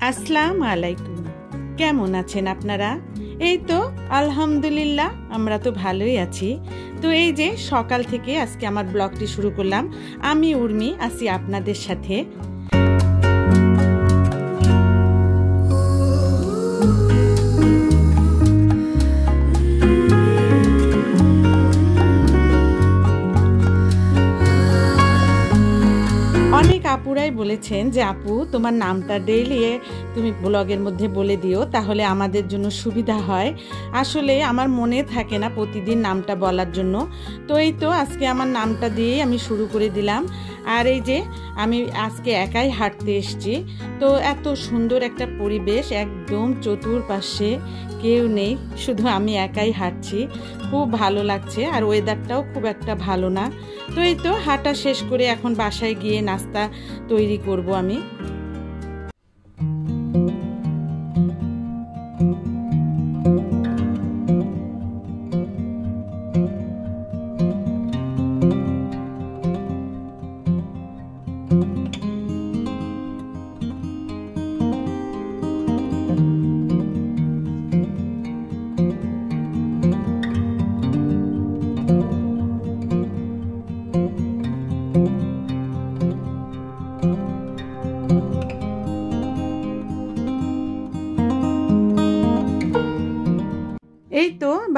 আসসালাম আলাইকুম। কেমন আছেন আপনারা? এই তো, আলহামদুলিল্লাহ, আমরা তো ভালোই আছি। তো এই যে, সকাল থেকে আজকে আমার ব্লগটি শুরু করলাম। আমি উর্মি, আছি আপনাদের সাথে। আপুরাই বলেছেন যে, আপু, তোমার নামটা ডেইলি তুমি ব্লগের মধ্যে বলে দিও, তাহলে আমাদের জন্য সুবিধা হয়। আসলে আমার মনে থাকে না প্রতিদিন নামটা বলার জন্য। তো এই তো আজকে আমার নামটা দিয়েই আমি শুরু করে দিলাম। আর এই যে আমি আজকে একাই হাঁটতে এসছি। তো এত সুন্দর একটা পরিবেশ, একদম চতুর্পাশে কেউ নেই, শুধু আমি একাই হাঁটছি। খুব ভালো লাগছে আর ওয়েদারটাও খুব একটা ভালো না। তো এই তো হাঁটা শেষ করে এখন বাসায় গিয়ে নাস্তা তৈরি করব আমি।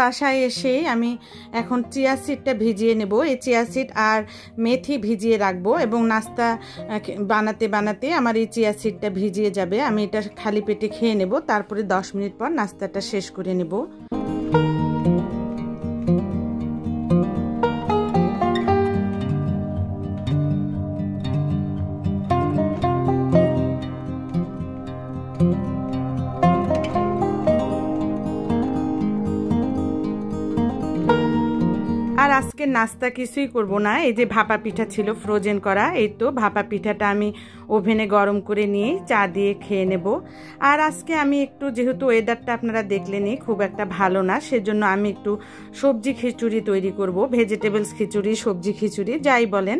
বাসায় এসে আমি এখন চিয়া সিডটা ভিজিয়ে নেব। এই চিয়া সিড আর মেথি ভিজিয়ে রাখব এবং নাস্তা বানাতে বানাতে আমার এই চিয়া সিডটা ভিজিয়ে যাবে। আমি এটা খালি পেটে খেয়ে নেব, তারপরে দশ মিনিট পর নাস্তাটা শেষ করে নেব। আর আজকে নাস্তা কিছুই করব না। এই যে ভাপা পিঠা ছিল ফ্রোজেন করা, এই তো ভাপা পিঠাটা আমি ওভেনে গরম করে নিয়ে চা দিয়ে খেয়ে নেব। আর আজকে আমি একটু, যেহেতু ওয়েদারটা আপনারা দেখলেনই, খুব একটা ভালো না, সেজন্য আমি একটু সবজি খিচুড়ি তৈরি করব ভেজিটেবলস খিচুড়ি, সবজি খিচুড়ি, যাই বলেন,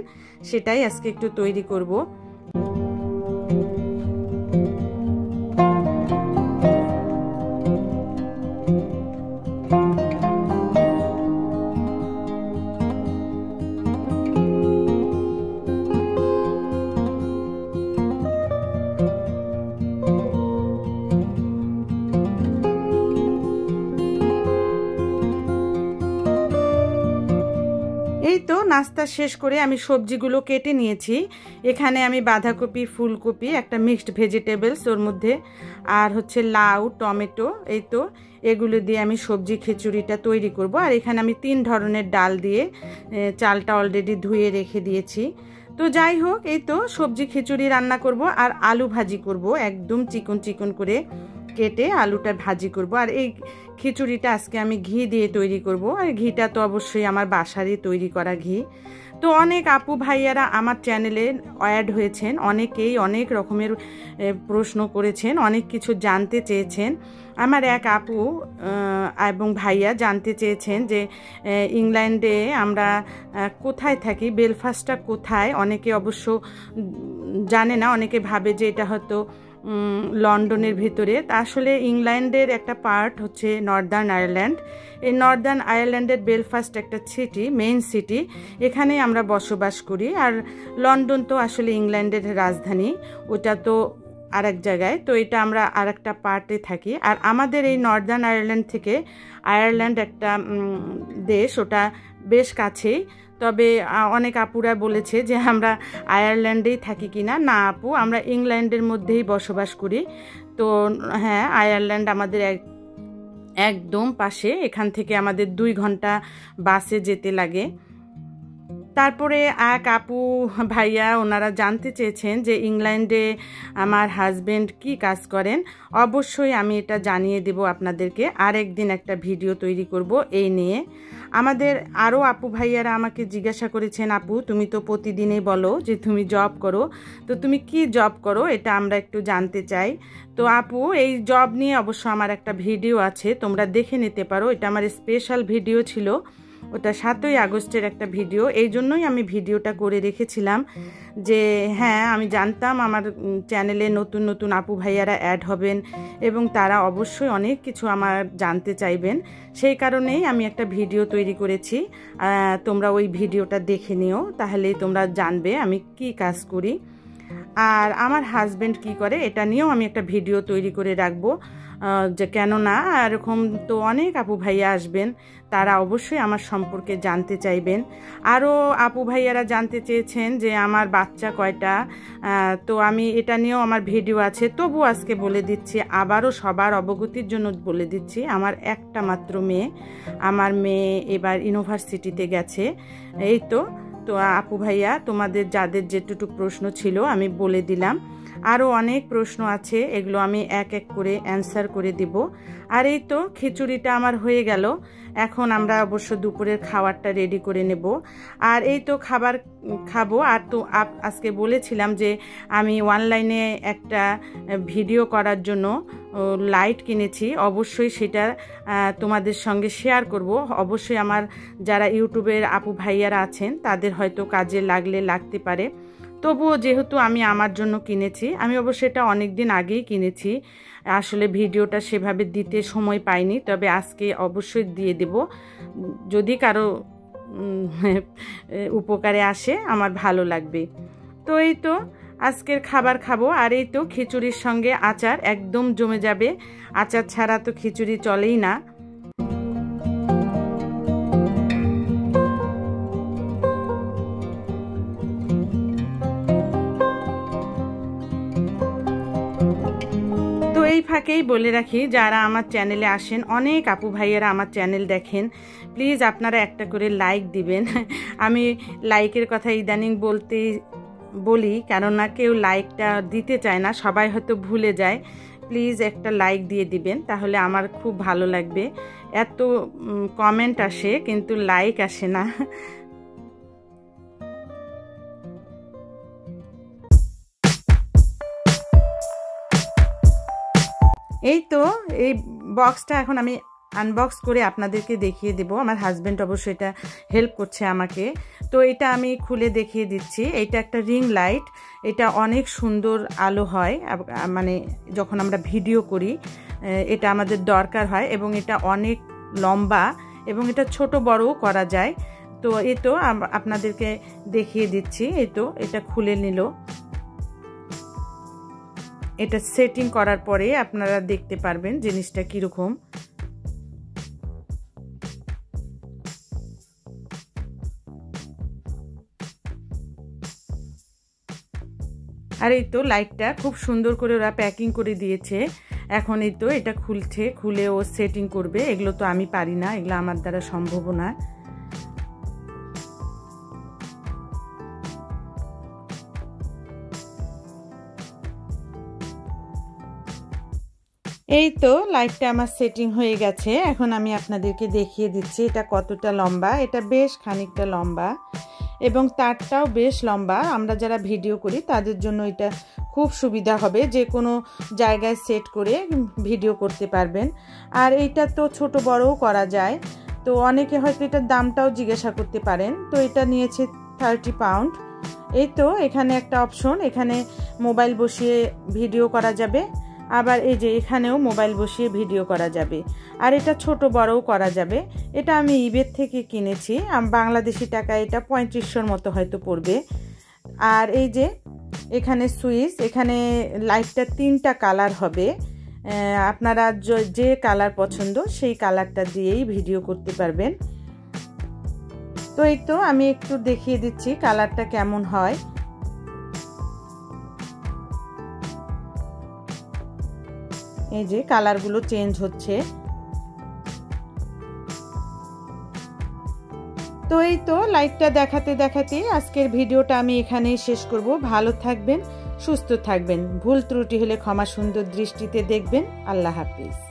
সেটাই আজকে একটু তৈরি করব। নাস্তা শেষ করে আমি সবজিগুলো কেটে নিয়েছি। এখানে আমি বাঁধাকপি, ফুলকপি, একটা মিক্সড ভেজিটেবলস ওর মধ্যে, আর হচ্ছে লাউ, টমেটো, এই তো, এগুলো দিয়ে আমি সবজি খিচুড়িটা তৈরি করব। আর এখানে আমি তিন ধরনের ডাল দিয়ে চালটা অলরেডি ধুয়ে রেখে দিয়েছি। তো যাই হোক, এই তো, সবজি খিচুড়ি রান্না করব আর আলু ভাজি করব, একদম চিকন চিকন করে। কেটে আলুটা ভাজি করব। আর এই খিচুড়িটা আজকে আমি ঘি দিয়ে তৈরি করব। আর ঘিটা তো অবশ্যই আমার বাসারই তৈরি করা ঘি। তো অনেক আপু ভাইয়ারা আমার চ্যানেলে অ্যাড হয়েছেন, অনেকেই অনেক রকমের প্রশ্ন করেছেন, অনেক কিছু জানতে চেয়েছেন। আমার এক আপু এবং ভাইয়া জানতে চেয়েছেন যে ইংল্যান্ডে আমরা কোথায় থাকি, বেলফাস্টটা কোথায়? অনেকে অবশ্য জানে না, অনেকে ভাবে যে এটা হয়তো লন্ডনের ভিতরে। আসলে ইংল্যান্ডের একটা পার্ট হচ্ছে নর্দার্ন আয়ারল্যান্ড এই নর্দার্ন আয়ারল্যান্ডের বেলফাস্ট একটা সিটি মেইন সিটি এখানেই আমরা বসবাস করি। আর লন্ডন তো আসলে ইংল্যান্ডের রাজধানী। ওটা তো আর এক জায়গায়। তো এটা আমরা আর একটা পার্টে থাকি। আর আমাদের এই নর্দার্ন আয়ারল্যান্ড থেকে আয়ারল্যান্ড একটা দেশ। ওটা বেশ কাছেই। তবে অনেক আপুরা বলেছে যে আমরা আয়ারল্যান্ডেই থাকি কি না না আপু, আমরা ইংল্যান্ডের মধ্যেই বসবাস করি। তো হ্যাঁ আয়ারল্যান্ড আমাদের এক, একদম পাশে। এখান থেকে আমাদের দুই ঘণ্টা বাসে যেতে লাগে। তারপরে এক আপু ভাইয়া ওনারা জানতে চেয়েছেন যে ইংল্যান্ডে আমার হাজব্যান্ড কি কাজ করেন। অবশ্যই আমি এটা জানিয়ে দেব আপনাদেরকে। আরেকদিন একটা ভিডিও তৈরি করব এই নিয়ে। আমাদের আরও আপু ভাইয়ারা আমাকে জিজ্ঞাসা করেছেন, আপু, তুমি তো প্রতিদিনই বলো যে তুমি জব করো। তো তুমি কি জব করো? এটা আমরা একটু জানতে চাই। তো আপু, এই জব নিয়ে অবশ্য আমার একটা ভিডিও আছে, তোমরা দেখে নিতে পারো। এটা আমার স্পেশাল ভিডিও ছিল। ওটা সাতই আগস্টের একটা ভিডিও। এই জন্যই আমি ভিডিওটা করে রেখেছিলাম যে হ্যাঁ আমি জানতাম আমার চ্যানেলে নতুন নতুন আপু ভাইয়ারা অ্যাড হবেন এবং তারা অবশ্যই অনেক কিছু আমার জানতে চাইবেন। সেই কারণেই আমি একটা ভিডিও তৈরি করেছি। তোমরা ওই ভিডিওটা দেখে নিও তাহলেই তোমরা জানবে আমি কি কাজ করি। আর আমার হাজব্যান্ড কি করে, এটা নিয়েও আমি একটা ভিডিও তৈরি করে রাখব। যে কেননা এরকম তো অনেক আপু ভাইয়া আসবেন, তারা অবশ্যই আমার সম্পর্কে জানতে চাইবেন। আরও আপু ভাইয়ারা জানতে চেয়েছেন যে আমার বাচ্চা কয়টা। তো আমি এটা নিয়েও আমার ভিডিও আছে, তবু আজকে বলে দিচ্ছি, আবারও সবার অবগতির জন্য বলে দিচ্ছি, আমার একটা মাত্র মেয়ে, আমার মেয়ে এবার ইউনিভার্সিটিতে গেছে। এই তো তো আপু ভাইয়া, তোমাদের যাদের যেটুকু প্রশ্ন ছিল আমি বলে দিলাম। আরও অনেক প্রশ্ন আছে, এগুলো আমি এক এক করে অ্যান্সার করে দিব। আর এই তো খিচুড়িটা আমার হয়ে গেল। এখন আমরা অবশ্য দুপুরের খাবারটা রেডি করে নেব। আর এই তো খাবার খাব। আর তো আজকে বলেছিলাম যে আমি অনলাইনে একটা ভিডিও করার জন্য লাইট কিনেছি। অবশ্যই সেটা তোমাদের সঙ্গে শেয়ার করব। অবশ্যই আমার যারা ইউটিউবের আপু ভাইয়ারা আছেন, তাদের হয়তো কাজে লাগলে লাগতে পারে। তবুও যেহেতু আমি আমার জন্য কিনেছি, আমি অবশ্য এটা অনেক দিন আগেই কিনেছি। আসলে ভিডিওটা সেভাবে দিতে সময় পাইনি, তবে আজকে অবশ্যই দিয়ে দেব। যদি কারও উপকারে আসে, আমার ভালো লাগবে। তো এই তো, আজকের খাবার খাব। আর এই তো, খিচুড়ির সঙ্গে আচার একদম জমে যাবে। আচার ছাড়া তো খিচুড়ি চলেই না। ফাঁকেই বলে রাখি, যারা আমার চ্যানেলে আসেন, অনেক আপু ভাইয়েরা আমার চ্যানেল দেখেন প্লিজ আপনারা একটা করে লাইক দিবেন। আমি লাইকের কথা ইদানিং বলতে, বলি, কেননা কেউ লাইকটা দিতে চায় না, সবাই হয়তো ভুলে যায়। প্লিজ একটা লাইক দিয়ে দিবেন, তাহলে আমার খুব ভালো লাগবে। এত কমেন্ট আসে, কিন্তু লাইক আসে না। এই তো এই বক্সটা এখন আমি আনবক্স করে আপনাদেরকে দেখিয়ে দেব। আমার হাজব্যান্ড অবশ্যই এটা হেল্প করছে আমাকে। তো এটা আমি খুলে দেখিয়ে দিচ্ছি। এটা একটা রিং লাইট এটা অনেক সুন্দর আলো হয়। মানে যখন আমরা ভিডিও করি এটা আমাদের দরকার হয় এবং এটা অনেক লম্বা এবং এটা ছোট বড়ও করা যায়। তো এ তো আপনাদেরকে দেখিয়ে দিচ্ছি। এই তো এটা খুলে নিল। এটা সেটিং করার পরে আপনারা দেখতে পারবেন জিনিসটা কীরকম। আর এই তো লাইটটা খুব সুন্দর করে ওরা প্যাকিং করে দিয়েছে। এখন এই তো এটা খুলছে, খুলে ও সেটিং করবে। এগুলো তো আমি পারি না, এগুলো আমার দ্বারা সম্ভব না। এই তো লাইটটা আমার সেটিং হয়ে গেছে। এখন আমি আপনাদেরকে দেখিয়ে দিচ্ছি এটা কতটা লম্বা। এটা বেশ খানিকটা লম্বা এবং তারটাও বেশ লম্বা। আমরা যারা ভিডিও করি, তাদের জন্য এটা খুব সুবিধা হবে। যে কোনো জায়গায় সেট করে ভিডিও করতে পারবেন। আর এইটা তো ছোট বড়ও করা যায়। তো অনেকে হয়তো এটার দামটাও জিজ্ঞাসা করতে পারেন। তো এটা নিয়েছে থার্টি পাউন্ড। এই তো এখানে একটা অপশন। এখানে মোবাইল বসিয়ে ভিডিও করা যাবে। আবার এই যে এখানেও মোবাইল বসিয়ে ভিডিও করা যাবে। আর এটা ছোট বড়ও করা যাবে। এটা আমি ইবের থেকে কিনেছি। বাংলাদেশি টাকা এটা পঁয়ত্রিশশোর মতো হয়তো পড়বে। আর এই যে এখানে সুইচ, এখানে লাইটটা তিনটা কালার হবে। আপনারা যে কালার পছন্দ সেই কালারটা দিয়েই ভিডিও করতে পারবেন। তো এই তো আমি একটু দেখিয়ে দিচ্ছি কালারটা কেমন হয়। এই যে কালারগুলো চেঞ্জ হচ্ছে। তো এই তো লাইটটা দেখাতে দেখাতে আজকের ভিডিওটা আমি এখানেই শেষ করব। ভালো থাকবেন, সুস্থ থাকবেন। ভুল ত্রুটি হলে ক্ষমা সুন্দর দৃষ্টিতে দেখবেন। আল্লাহ হাফিজ।